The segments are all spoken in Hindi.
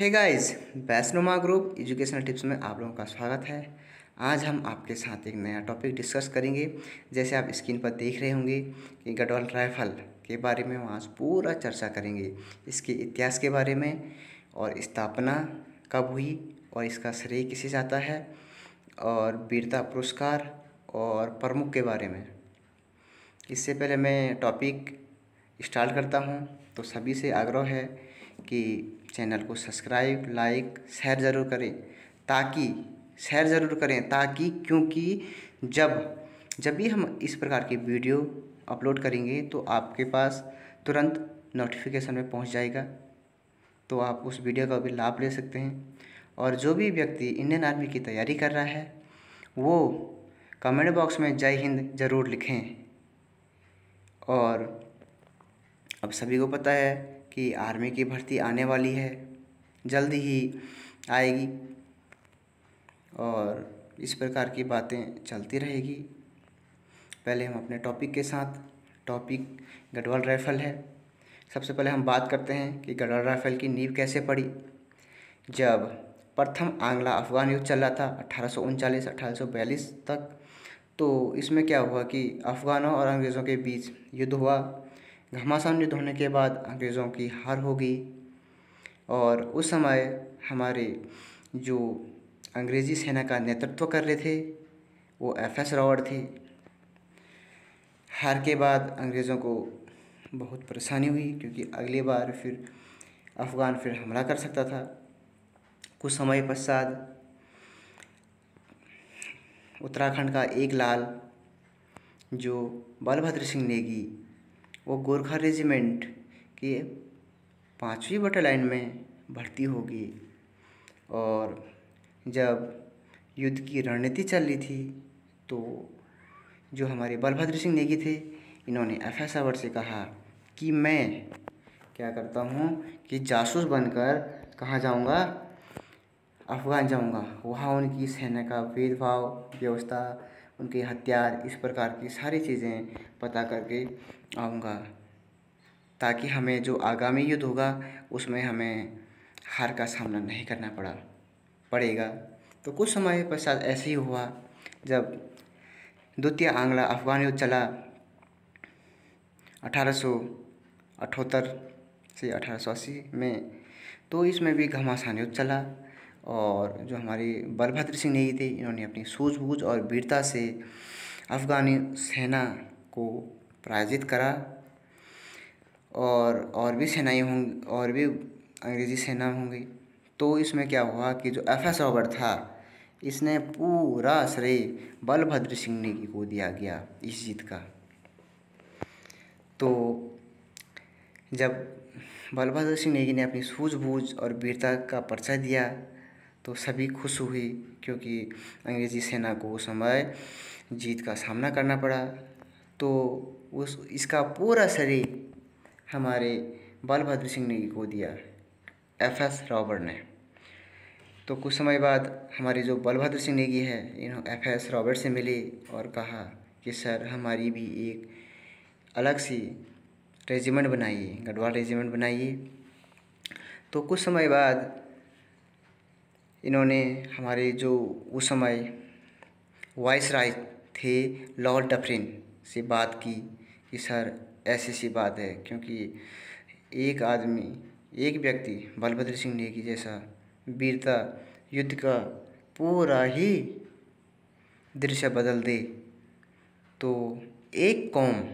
Hey guys Vaishnoma group educational tips में आप लोगों का स्वागत है। आज हम आपके साथ एक नया टॉपिक डिस्कस करेंगे। जैसे आप स्क्रीन पर देख रहे होंगे कि गढ़वाल राइफल के बारे में हम आज पूरा चर्चा करेंगे। इसके इतिहास के बारे में और स्थापना कब हुई और इसका श्रेय किसे जाता है और वीरता पुरस्कार और प्रमुख के बारे में। इससे पहले मैं टॉपिक स्टार्ट करता हूँ तो सभी से आग्रह है कि चैनल को सब्सक्राइब, लाइक शेयर ज़रूर करें। ताकि शेयर ज़रूर करें, ताकि क्योंकि जब जब भी हम इस प्रकार की वीडियो अपलोड करेंगे तो आपके पास तुरंत नोटिफिकेशन में पहुँच जाएगा। तो आप उस वीडियो का भी लाभ ले सकते हैं। और जो भी व्यक्ति इंडियन आर्मी की तैयारी कर रहा है, वो कमेंट बॉक्स में जय हिंद ज़रूर लिखें। और अब सभी को पता है कि आर्मी की भर्ती आने वाली है, जल्दी ही आएगी और इस प्रकार की बातें चलती रहेगी। पहले हम अपने टॉपिक के साथ टॉपिक गढ़वाल राइफल है। सबसे पहले हम बात करते हैं कि गढ़वाल राइफल की नींव कैसे पड़ी। जब प्रथम आंग्ला अफगान युद्ध चल रहा था अठारह अठारह तक तो इसमें क्या हुआ कि अफ़गानों और अंग्रेज़ों के बीच युद्ध हुआ। घमासान युद्ध होने के बाद अंग्रेज़ों की हार हो गई और उस समय हमारे जो अंग्रेज़ी सेना का नेतृत्व कर रहे थे, वो एफ़ एस रॉवर्ड थे। हार के बाद अंग्रेज़ों को बहुत परेशानी हुई, क्योंकि अगली बार फिर अफ़गान फिर हमला कर सकता था। कुछ समय पश्चात उत्तराखंड का एक लाल, जो बलभद्र सिंह नेगी वो गोरखा रेजिमेंट के पाँचवीं बटालियन में भर्ती होगी। और जब युद्ध की रणनीति चल रही थी तो जो हमारे बलभद्र सिंह नेगी थे, इन्होंने एफ़ एस से कहा कि मैं क्या करता हूँ कि जासूस बनकर कहाँ जाऊँगा? अफ़गान जाऊँगा। वहाँ उनकी सेना का भेदभाव, व्यवस्था उनके हथियार, इस प्रकार की सारी चीज़ें पता करके आऊँगा। ताकि हमें जो आगामी युद्ध होगा, उसमें हमें हार का सामना नहीं करना पड़ा, पड़ेगा। तो कुछ समय पश्चात ऐसे ही हुआ, जब द्वितीय आंग्ला अफगान युद्ध चला, अठारह सौ अठहत्तर से अठारह सौ अस्सी में तो इसमें भी घमासान युद्ध चला। और जो हमारे बलभद्र सिंह नेगी थे, इन्होंने अपनी सूझबूझ और वीरता से अफ़गानी सेना को पराजित करा और और भी सेनाएँ होंगी और भी अंग्रेज़ी सेना होंगी। तो इसमें क्या हुआ कि जो एफ़ एस रॉबर्ट था, इसने पूरा श्रेय बलभद्र सिंह नेगी को दिया गया इस जीत का। तो जब बलभद्र सिंह नेगी ने अपनी सूझबूझ और वीरता का परिचय दिया तो सभी खुश हुई क्योंकि अंग्रेज़ी सेना को उस समय जीत का सामना करना पड़ा। तो उस, इसका पूरा श्रेय हमारे बाल बहादुर सिंह ने को दिया, एफ़ एस रॉबर्ट ने। तो कुछ समय बाद हमारी जो बाल बहादुर सिंह नेगी है इन एफ़ एस रॉबर्ट से मिले और कहा कि, सर, हमारी भी एक अलग सी रेजिमेंट बनाइए, गढ़वाल रेजिमेंट बनाइए। तो कुछ समय बाद इन्होंने हमारे जो उस समय वाइस राय थे, लॉर्ड डफरिन से बात की कि, सर, ऐसी सी बात है। क्योंकि एक आदमी, एक व्यक्ति, बलभद्र सिंह नेगी जैसा वीरता युद्ध का पूरा ही दृश्य बदल दे तो एक कौम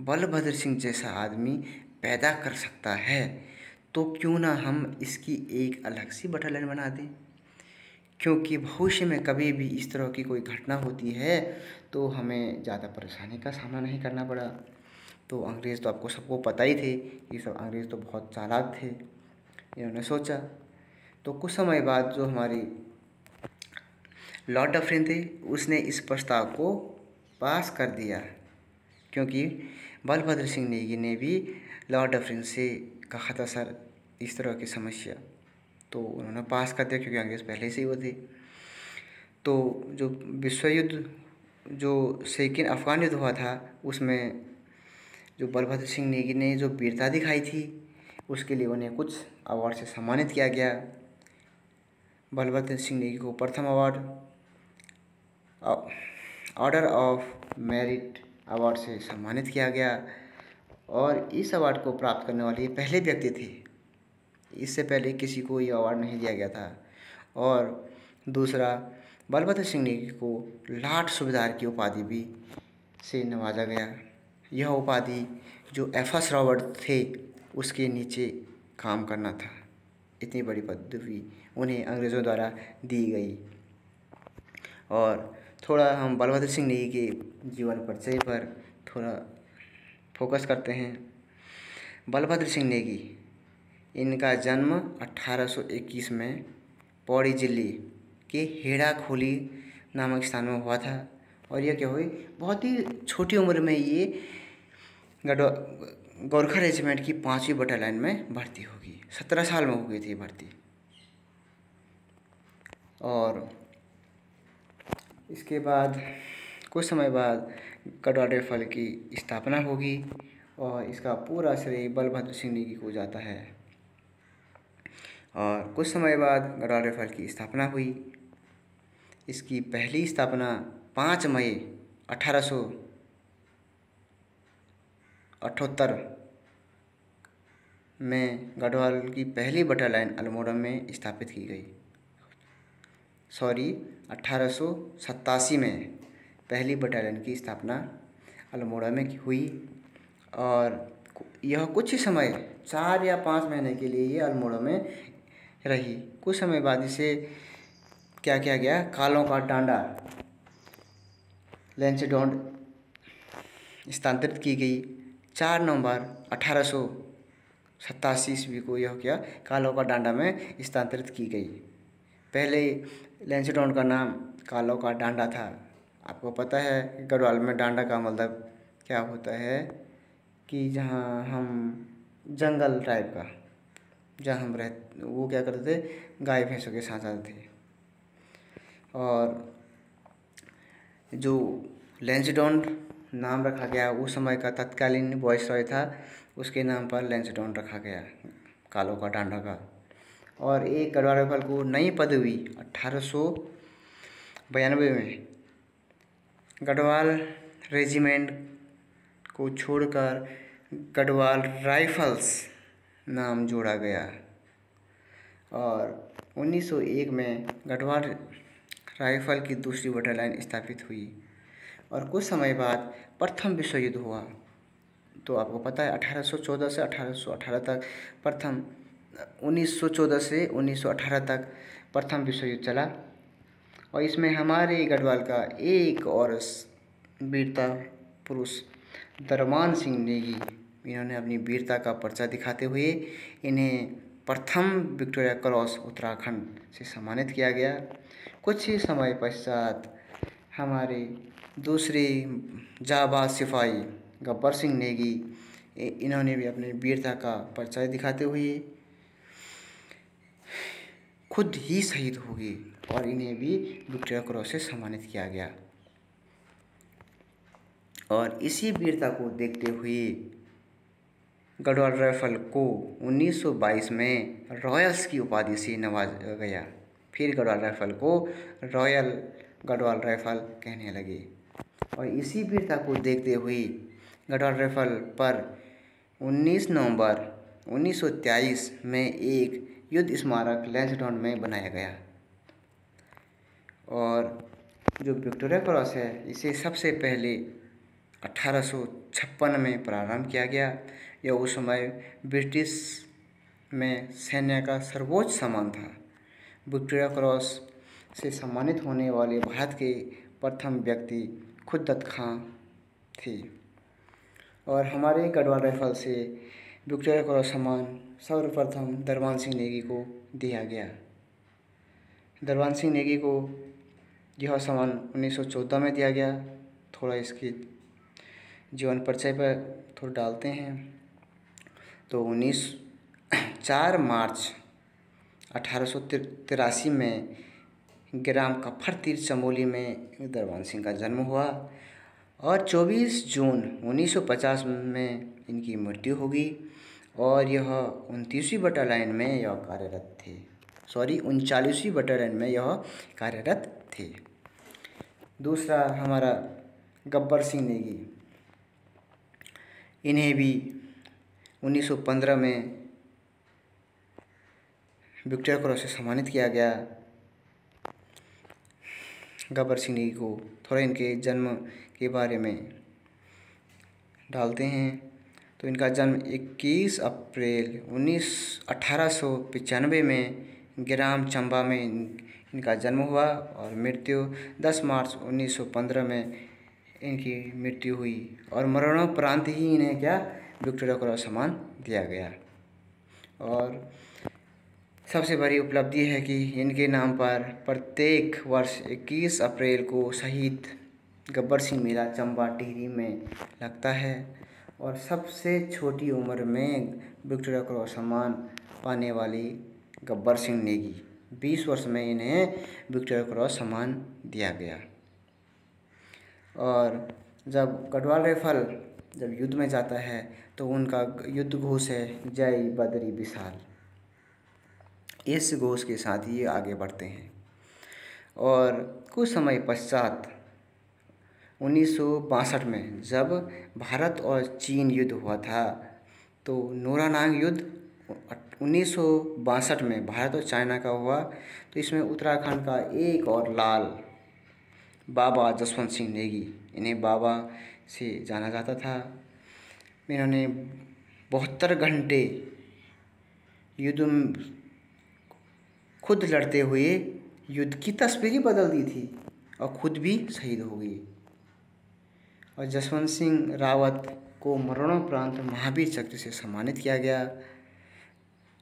बलभद्र सिंह जैसा आदमी पैदा कर सकता है। तो क्यों ना हम इसकी एक अलग सी बटालियन बना दें? क्योंकि भविष्य में कभी भी इस तरह की कोई घटना होती है तो हमें ज़्यादा परेशानी का सामना नहीं करना पड़ा। तो अंग्रेज़ तो आपको सबको पता ही थे, ये सब अंग्रेज़ तो बहुत चालाक थे, इन्होंने सोचा। तो कुछ समय बाद जो हमारी लॉर्ड डफरिन थे, उसने इस प्रस्ताव को पास कर दिया। क्योंकि बलभद्र सिंह नेगी ने भी लॉर्ड डफरिन से कहा था, सर इस तरह की समस्या। तो उन्होंने पास कर दिया क्योंकि अंग्रेज़ पहले से ही वो थे। तो जो विश्व युद्ध, जो सेकेंड अफगान युद्ध हुआ था, उसमें जो बलभद्र सिंह नेगी ने जो वीरता दिखाई थी, उसके लिए उन्हें कुछ अवार्ड से सम्मानित किया गया। बलभद्र सिंह नेगी को प्रथम award order of merit award से सम्मानित किया गया। और इस अवार्ड को प्राप्त करने वाले पहले व्यक्ति थे। इससे पहले किसी को ये अवार्ड नहीं दिया गया था। और दूसरा, बलभद्र सिंह नेगी को लाट सुबेदार की उपाधि भी से नवाजा गया। यह उपाधि जो एफ़ एस रॉबर्ट थे, उसके नीचे काम करना था। इतनी बड़ी पदवी उन्हें अंग्रेज़ों द्वारा दी गई। और थोड़ा हम बलभद्र सिंह नेगी के जीवन परिचय पर थोड़ा फोकस करते हैं। बलभद्र सिंह नेगी इनका जन्म 1821 में पौड़ी ज़िले के हेड़ा खोली नामक स्थान में हुआ था। और यह क्या हुई? बहुत ही छोटी उम्र में ये गोरखा रेजिमेंट की पाँचवीं बटालियन में भर्ती होगी। सत्रह साल में हो गई थी भर्ती। और इसके बाद, कुछ समय बाद कटवाटे फल की स्थापना होगी और इसका पूरा श्रेय बलभद्र सिंह नेगी को जाता है। और कुछ समय बाद गडवारे फल की स्थापना हुई। इसकी पहली स्थापना पाँच मई अठारह सौ अठहत्तर में गढ़वाल की पहली बटालियन अल्मोड़ा में स्थापित की गई। सॉरी, अठारह सौ सतासी में पहली बटालियन की स्थापना अल्मोड़ा में हुई और यह कुछ ही समय, चार या पाँच महीने के लिए ये अल्मोड़ा में रही। कुछ समय बाद इसे क्या किया गया? कालों का डांडा, लेंसडोंड, स्थानांतरित की गई। चार नवंबर अठारह सौ सत्तासी ईस्वी को यह क्या? कालों का डांडा में स्थानांतरित की गई। पहले लेंसडोंड का नाम कालों का डांडा था। आपको पता है, गढ़वाल में डांडा का मतलब क्या होता है? कि जहाँ हम जंगल टाइप का जहाँ हम रह, वो क्या करते थे? गाय भैंसों के साथ आते थे। और जो लेंसडोंड नाम रखा गया, उस समय का तत्कालीन वॉइस रॉय था, उसके नाम पर लेंसडोंड रखा गया, कालों का, डांडा का। और एक गढ़वाल राइफल को नई पदवी बयानवे में। गढ़वाल रेजिमेंट को छोड़कर गढ़वाल राइफल्स नाम जोड़ा गया। और 1901 में गढ़वाल राइफल की दूसरी बटालियन स्थापित हुई और कुछ समय बाद प्रथम विश्व युद्ध हुआ। तो आपको पता है 1814 से 1818 तक प्रथम 1914 से 1918 तक प्रथम विश्व युद्ध चला। और इसमें हमारे गढ़वाल का एक और वीरता पुरुष दरमान सिंह नेगी इन्होंने अपनी वीरता का पर्चा दिखाते हुए इन्हें प्रथम विक्टोरिया क्रॉस उत्तराखंड से सम्मानित किया गया। कुछ ही समय पश्चात हमारे दूसरे जाबाज सिपाही गब्बर सिंह नेगी इन्होंने भी अपने वीरता का परिचय दिखाते हुए खुद ही शहीद हो गए और इन्हें भी विक्टोरिया क्रॉस से सम्मानित किया गया। और इसी वीरता को देखते हुए गढ़वाल राइफल को 1922 में रॉयल्स की उपाधि से नवाजा गया। फिर गढ़वाल राइफल को रॉयल गढ़वाल राइफल कहने लगे। और इसी वीरता को देखते हुए गढ़वाल राइफल पर 19 नवंबर 1923 में एक युद्ध स्मारक लैंसडाउन में बनाया गया। और जो विक्टोरिया क्रॉस है, इसे सबसे पहले अठारह में प्रारंभ किया गया। यह उस समय ब्रिटिश में सैन्य का सर्वोच्च सम्मान था। विक्टोरिया क्रॉस से सम्मानित होने वाले भारत के प्रथम व्यक्ति खुद दत्त खां थे। और हमारे गढ़वाल राइफल से विक्टोरिया क्रॉस सम्मान सर्वप्रथम दरबान सिंह नेगी को दिया गया। दरबान सिंह नेगी को यह सम्मान 1914 में दिया गया। थोड़ा इसकी जीवन परिचय पर थोड़ा डालते हैं। तो उन्नीस चार मार्च अठारह सौ तिरासी में ग्राम कफर तीर चमोली में दरबान सिंह का जन्म हुआ और 24 जून 1950 में इनकी मृत्यु होगी और यह उनतीसवीं बटालियन में यह कार्यरत थे। सॉरी, उनचालीसवीं बटालियन में यह कार्यरत थे। दूसरा हमारा गब्बर सिंह नेगी। इन्हें भी 1915 में विक्टोरिया क्रॉस से सम्मानित किया गया। गब्बर सिंह नेगी को थोड़ा इनके जन्म के बारे में डालते हैं। तो इनका जन्म 21 अप्रैल उन्नीस अठारह में ग्राम चंबा में इनका जन्म हुआ और मृत्यु 10 मार्च 1915 में इनकी मृत्यु हुई। और मरणोपरांत ही इन्हें क्या विक्टोरिया क्रॉस सम्मान दिया गया। और सबसे बड़ी उपलब्धि है कि इनके नाम पर प्रत्येक वर्ष 21 अप्रैल को शहीद गब्बर सिंह मेला चंबा टिहरी में लगता है और सबसे छोटी उम्र में विक्टोरिया क्रॉस सम्मान पाने वाली गब्बर सिंह नेगी। बीस वर्ष में इन्हें विक्टोरिया क्रॉस सम्मान दिया गया। और जब गढ़वाल राइफल जब युद्ध में जाता है तो उनका युद्ध घोष है, जय बदरी विशाल। इस घोष के साथ ही आगे बढ़ते हैं। और कुछ समय पश्चात, उन्नीस सौ बासठ में जब भारत और चीन युद्ध हुआ था तो नूरानांग युद्ध उन्नीस सौ बासठ में भारत और चाइना का हुआ। तो इसमें उत्तराखंड का एक और लाल बाबा जसवंत सिंह नेगी, इन्हें बाबा से जाना जाता था। इन्होंने बहत्तर घंटे युद्ध खुद लड़ते हुए युद्ध की तस्वीर बदल दी थी और खुद भी शहीद हो गई और जसवंत सिंह रावत को मरणोपरांत महावीर चक्र से सम्मानित किया गया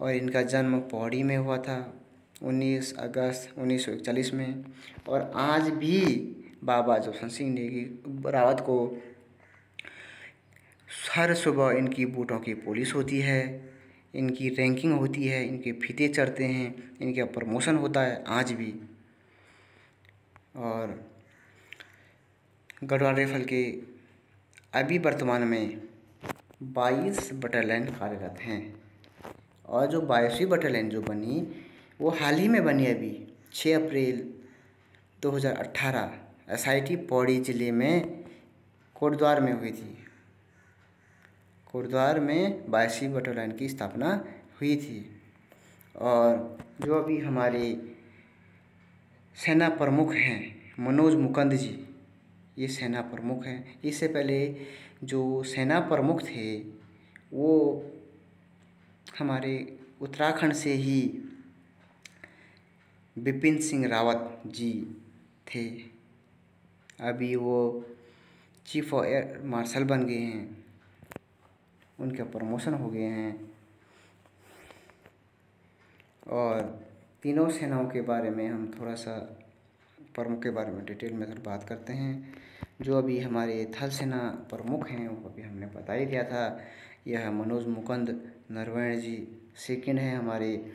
और इनका जन्म पौड़ी में हुआ था 19 अगस्त 1941 में। और आज भी बाबा जसवंत सिंह नेगी रावत को हर सुबह इनकी बूटों की पुलिस होती है, इनकी रैंकिंग होती है, इनके फीते चढ़ते हैं, इनका प्रमोशन होता है आज भी। और गढ़वाल राइफल के अभी वर्तमान में बाईस बटालियन कार्यरत हैं। और जो बाईसवीं बटालियन जो बनी, वो हाल ही में बनी अभी छः अप्रैल 2018 एसआईटी पौड़ी ज़िले में कोटद्वार में हुई थी। कोटद्वार में बाईसवीं बटालियन की स्थापना हुई थी। और जो अभी हमारे सेना प्रमुख हैं, मनोज मुकंद जी, ये सेना प्रमुख हैं। इससे पहले जो सेना प्रमुख थे, वो हमारे उत्तराखंड से ही बिपिन सिंह रावत जी थे। अभी वो चीफ ऑफ़ एयर मार्शल बन गए हैं। उनके प्रमोशन हो गए हैं। और तीनों सेनाओं के बारे में हम थोड़ा सा प्रमुख के बारे में डिटेल में थोड़ा बात करते हैं, जो अभी हमारे थल सेना प्रमुख हैं, वो अभी हमने बता ही दिया था। यह मनोज मुकुंद नरवण जी, सेकंड है हमारे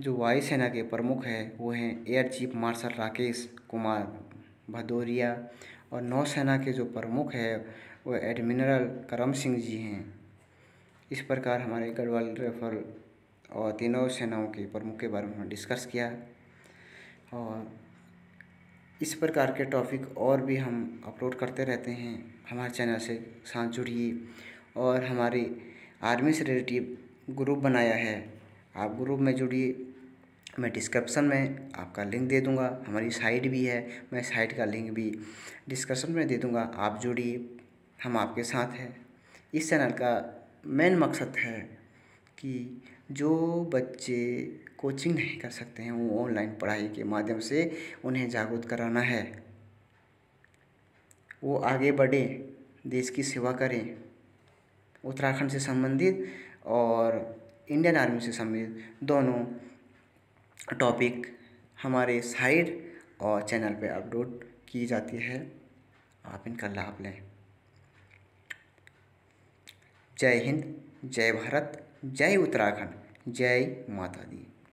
जो वायु सेना के प्रमुख है, वो हैं air chief marshal Rakesh Kumar Bhadauria. और नौसेना के जो प्रमुख है वो एडमिरल करम सिंह जी हैं। इस प्रकार हमारे गढ़वाल रेफर और तीनों सेनाओं के प्रमुख के बारे में डिस्कस किया। और इस प्रकार के टॉपिक और भी हम अपलोड करते रहते हैं हमारे चैनल से, साथ जुड़िए। और हमारे आर्मी से रिलेटिव ग्रुप बनाया है। आप ग्रुप में जुड़िए। मैं डिस्क्रिप्शन में आपका लिंक दे दूँगा। हमारी साइट भी है। मैं साइट का लिंक भी डिस्क्रिप्शन में दे दूँगा। आप जुड़िए। हम आपके साथ हैं। इस चैनल का मेन मकसद है कि जो बच्चे कोचिंग नहीं कर सकते हैं, वो ऑनलाइन पढ़ाई के माध्यम से उन्हें जागरूक कराना है। वो आगे बढ़ें, देश की सेवा करें। उत्तराखंड से संबंधित और इंडियन आर्मी से संबंधित दोनों टॉपिक हमारे साइट और चैनल पे अपलोड की जाती है। आप इनका लाभ लें। जय हिंद जय भारत जय उत्तराखंड जय माता दी।